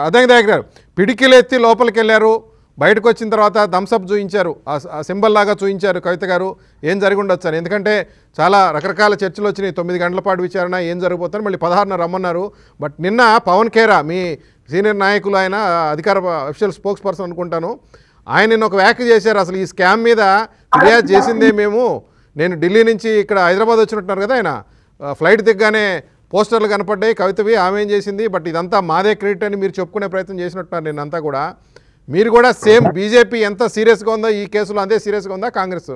అదే దగ్గర గారు? పిడికిలెత్తి లోపలికి వెళ్ళారు బయటకు వచ్చిన తర్వాత థమ్సప్ చూయించారు. ఆ సింబల్ లాగా చూయించారు కవిత గారు. ఏం జరిగి ఉండొచ్చు అని ఎందుకంటే చాలా రకరకాల చర్చలు వచ్చినాయి తొమ్మిది గంటల పాటు విచారణ ఏం జరిగిపోతుంది మళ్ళీ పదహారున రమ్మన్నారు. బట్ నిన్న పవన్ ఖేరా మీ సీనియర్ నాయకులు ఆయన అధికార అఫీషియల్ స్పోక్స్ పర్సన్ అనుకుంటాను. ఆయన నిన్న ఒక వ్యాఖ్య చేశారు. అసలు ఈ స్కామ్ మీద ఫిర్యాదు చేసిందే మేము. నేను ఢిల్లీ నుంచి ఇక్కడ హైదరాబాద్ వచ్చినట్టున్నారు కదా ఆయన. ఫ్లైట్ దిగ్గానే పోస్టర్లు కనపడ్డాయి కవితవి ఆమె ఏం చేసింది బట్ ఇదంతా మాదే క్రెడిట్ అని మీరు చెప్పుకునే ప్రయత్నం చేసినట్టున్నారు నిన్నంతా కూడా. మీరు కూడా సేమ్ బీజేపీ ఎంత సీరియస్గా ఉందో ఈ కేసులో అంతే సీరియస్గా ఉందా కాంగ్రెస్?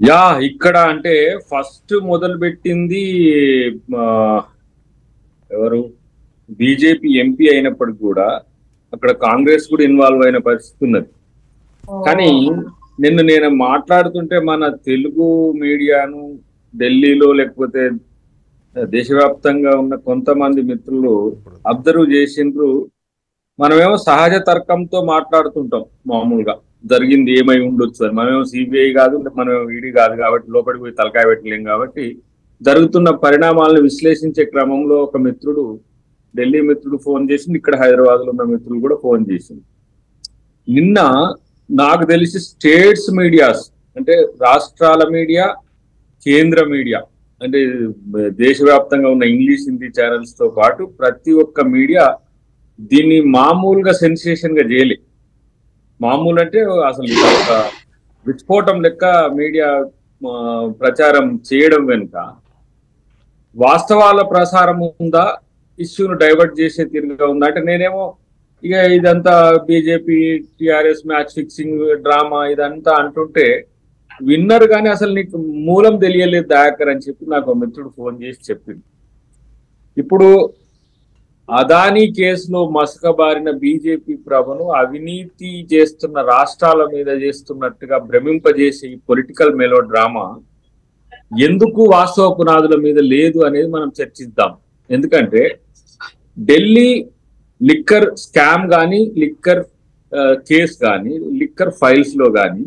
యా ఇక్కడ అంటే ఫస్ట్ మొదలు పెట్టింది ఎవరు? బీజేపీ ఎంపీ అయినప్పటికి కూడా అక్కడ కాంగ్రెస్ కూడా ఇన్వాల్వ్ అయిన పరిస్థితి ఉన్నది. కానీ నిన్న నేను మాట్లాడుతుంటే మన తెలుగు మీడియాను ఢిల్లీలో లేకపోతే దేశవ్యాప్తంగా ఉన్న కొంతమంది మిత్రులు అబ్జర్వ్ చేసిండ్రు. మనమేమో సహజ తర్కంతో మాట్లాడుతుంటాం మామూలుగా. జరిగింది ఏమై ఉండొచ్చు అని. మనమేమో సిబిఐ కాదు మనమేమో ఈడీ కాదు కాబట్టి లోపలికి పోయి తలకాయ పెట్టలేం కాబట్టి జరుగుతున్న పరిణామాలను విశ్లేషించే క్రమంలో ఒక మిత్రుడు ఢిల్లీ మిత్రుడు ఫోన్ చేసింది ఇక్కడ హైదరాబాద్లో ఉన్న మిత్రులు కూడా ఫోన్ చేసింది నిన్న నాకు తెలిసి స్టేట్స్ మీడియాస్ అంటే రాష్ట్రాల మీడియా కేంద్ర మీడియా అంటే దేశవ్యాప్తంగా ఉన్న ఇంగ్లీష్ హిందీ ఛానల్స్తో పాటు ప్రతి ఒక్క మీడియా దీన్ని మామూలుగా సెన్సేషన్గా చేయలే. మామూలు అంటే అసలు ఒక విస్ఫోటం లెక్క మీడియా ప్రచారం చేయడం వెనుక వాస్తవాల ప్రసారం ఉందా? ఇష్యూను డైవర్ట్ చేసే తీరుగా ఉందా? అంటే నేనేమో ఇక ఇదంతా BJP TRS match fixing drama ఇదంతా అంటుంటే విన్నర్ కానీ అసలు నీకు మూలం తెలియలేదు దయాకర్ అని చెప్పి నాకు మిత్రుడు ఫోన్ చేసి చెప్పింది. ఇప్పుడు అదానీ కేసులో మసకబారిన బీజేపీ ప్రభను అవినీతి చేస్తున్న రాష్ట్రాల మీద చేస్తున్నట్టుగా భ్రమింపజేసే ఈ పొలిటికల్ మెలో డ్రామా ఎందుకు వాస్తవ పునాదుల మీద లేదు అనేది మనం చర్చిద్దాం. ఎందుకంటే ఢిల్లీ లిక్కర్ స్కామ్ కానీ లిక్కర్ కేస్ కానీ లిక్కర్ ఫైల్స్లో కానీ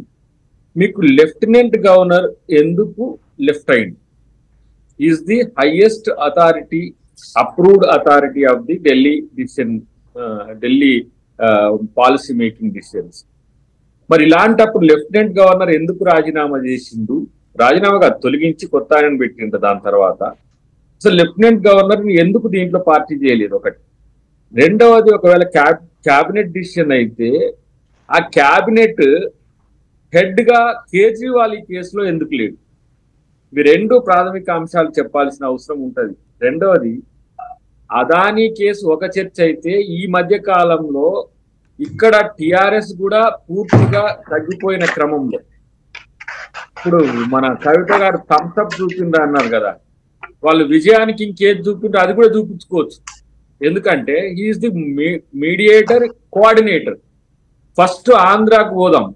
మీకు లెఫ్టినెంట్ గవర్నర్ ఎందుకు లెఫ్ట్ అయింది is the highest authority approved authority of the Delhi decision Delhi policy making decisions మరి ఇలాంటప్పుడు లెఫ్టినెంట్ గవర్నర్ ఎందుకు రాజీనామా చేసిండు? రాజీనామా తొలగించి కొత్త ఆయన పెట్టిండు దాని తర్వాత. అసలు లెఫ్టినెంట్ గవర్నర్ ఎందుకు దీంట్లో పార్టీ చేయలేదు ఒకటి? రెండవది ఒకవేళ క్యాబ్ క్యాబినెట్ డిసిషన్ అయితే ఆ క్యాబినెట్ హెడ్గా కేజ్రీవాల్ ఈ కేసులో ఎందుకు లేడు? ఇవి రెండు ప్రాథమిక అంశాలు చెప్పాల్సిన అవసరం ఉంటుంది. రెండవది అదానీ కేసు ఒక చర్చ అయితే ఈ మధ్య కాలంలో ఇక్కడ టిఆర్ఎస్ కూడా పూర్తిగా తగ్గిపోయిన క్రమంలో. ఇప్పుడు మన కవిత గారు థమ్స్అప్ చూపిండ్రు అన్నారు కదా. వాళ్ళు విజయానికి ఇంకేది చూపిండ్రు అది కూడా చూపించుకోవచ్చు. ఎందుకంటే he is the mediator coordinator. First ఆంధ్రాకు పోదాం.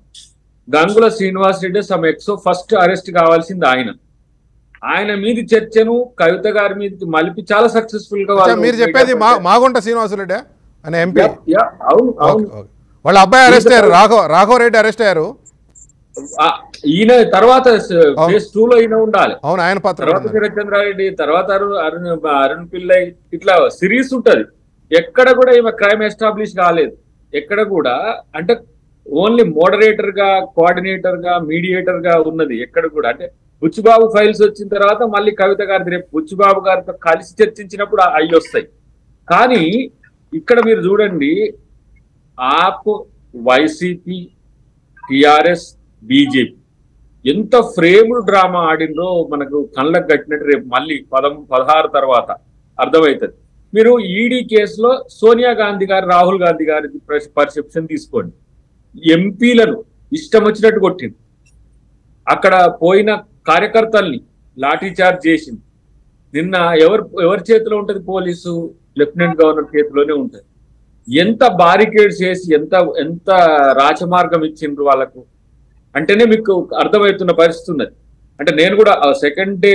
గంగుల శ్రీనివాస్ రెడ్డి సమ్ ఎక్సో ఫస్ట్ అరెస్ట్ కావాల్సింది ఆయన. ఆయన మీది చర్చను కవిత గారి మీద మలిపి చాలా సక్సెస్ఫుల్గా మీరు చెప్పేది మాగుంట శ్రీనివాసరెడ్డి అనే ఎంపీ. అవును వాళ్ళ అబ్బాయి అరెస్ట్ అయ్యారు రాఘవ రాఘవ రెడ్డి అరెస్ట్ అయ్యారు. ఈయన తర్వాత ఫేజ్ టూ లో ఈయన ఉండాలి. అవును ఆయన పాత్ర తర్వాత ఉంది. శరత్చంద్రారెడ్డి తర్వాత అరుణ్ అరుణ్ అరుణ్ పిల్లై ఇట్లా సిరీస్ ఉంటది. ఎక్కడ కూడా ఈమె క్రైమ్ ఎస్టాబ్లిష్ కాలేదు. ఎక్కడ కూడా అంటే ఓన్లీ మోడరేటర్గా కోఆర్డినేటర్గా మీడియేటర్గా ఉన్నది ఎక్కడ కూడా. అంటే బుచ్చిబాబు ఫైల్స్ వచ్చిన తర్వాత మళ్ళీ కవిత గారి రేపు బుచ్చిబాబు గారితో కలిసి చర్చించినప్పుడు అవి వస్తాయి. కానీ ఇక్కడ మీరు చూడండి ఆప్ వైసీపీ టిఆర్ఎస్ బీజేపీ ఎంత ఫ్రేమ్డ్ డ్రామా ఆడిందో మనకు కళ్ళకు కట్టినట్టు రేపు మళ్ళీ పదం పదహారు తర్వాత అర్థమవుతుంది. మీరు ఈడీ కేసులో సోనియా గాంధీ గారు రాహుల్ గాంధీ గారి పర్సెప్షన్ తీసుకోండి. ఎంపీలను ఇష్టం వచ్చినట్టు కొట్టింది. అక్కడ పోయిన కార్యకర్తల్ని లాఠీ చార్జ్ చేసింది. నిన్న ఎవరు ఎవరి చేతిలో ఉంటుంది పోలీసు? లెఫ్టినెంట్ గవర్నర్ చేతిలోనే ఉంటుంది. ఎంత బారికేడ్స్ చేసి ఎంత ఎంత రాచమార్గం ఇచ్చిండ్రు వాళ్ళకు? అంటేనే మీకు అర్థమవుతున్న పరిస్థితి ఉన్నది. అంటే నేను కూడా సెకండ్ డే